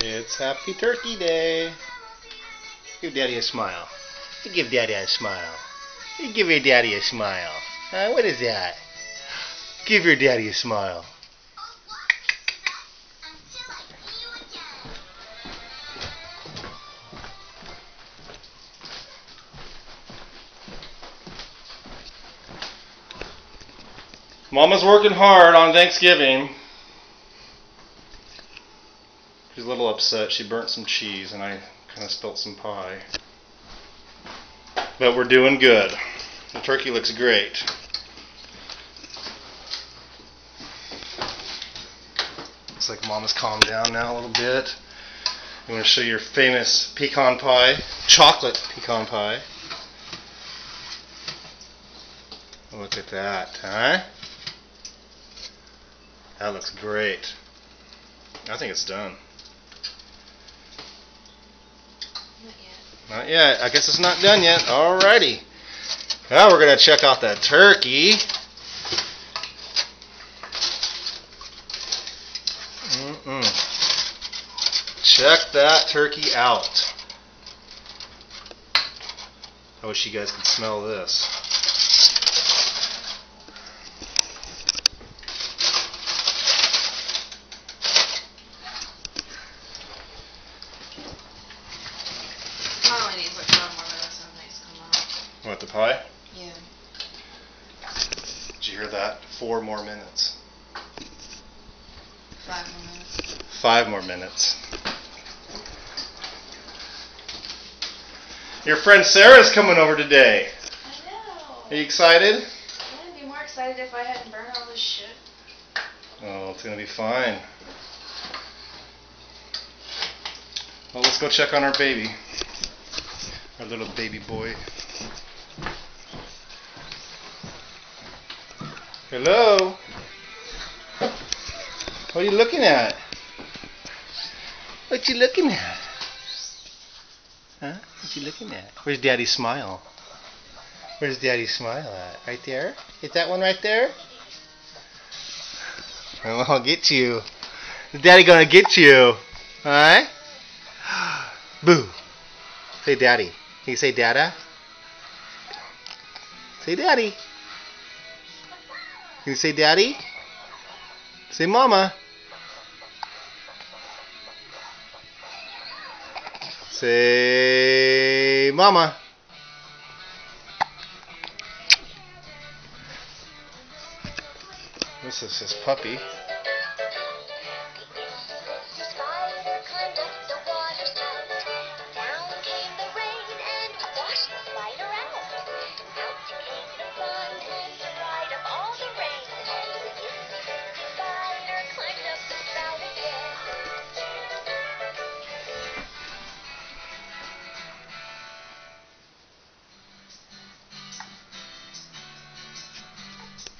It's Happy Turkey Day. Give Daddy a smile. You give Daddy a smile. You give your daddy a smile. What is that? Give your daddy a smile. Mama's working hard on Thanksgiving. She's a little upset. She burnt some cheese and I kind of spilt some pie. But we're doing good. The turkey looks great. Looks like Mama's calmed down now a little bit. I'm going to show you your famous pecan pie, chocolate pecan pie. Look at that, huh? That looks great. I think it's done. Not yet. Not yet. I guess it's not done yet. Alrighty. Now we're going to check out the turkey. Mm-mm. Check that turkey out. I wish you guys could smell this. Mom only needs like five more minutes and things come out. What, the pie? Yeah. Did you hear that? Four more minutes. Five more minutes. Five more minutes. Your friend Sarah's coming over today. I know. Are you excited? I'd be more excited if I hadn't burned all this shit. Oh, it's gonna be fine. Well, let's go check on our baby. Our little baby boy. Hello? What are you looking at? What you looking at? Huh? What you looking at? Where's Daddy's smile? Where's Daddy's smile at? Right there? Is that one right there? I'll get you. Daddy gonna get you? Alright? Boo. Say daddy. Can you say dada? Say daddy. Can you say daddy? Say mama. Say mama. This is his puppy.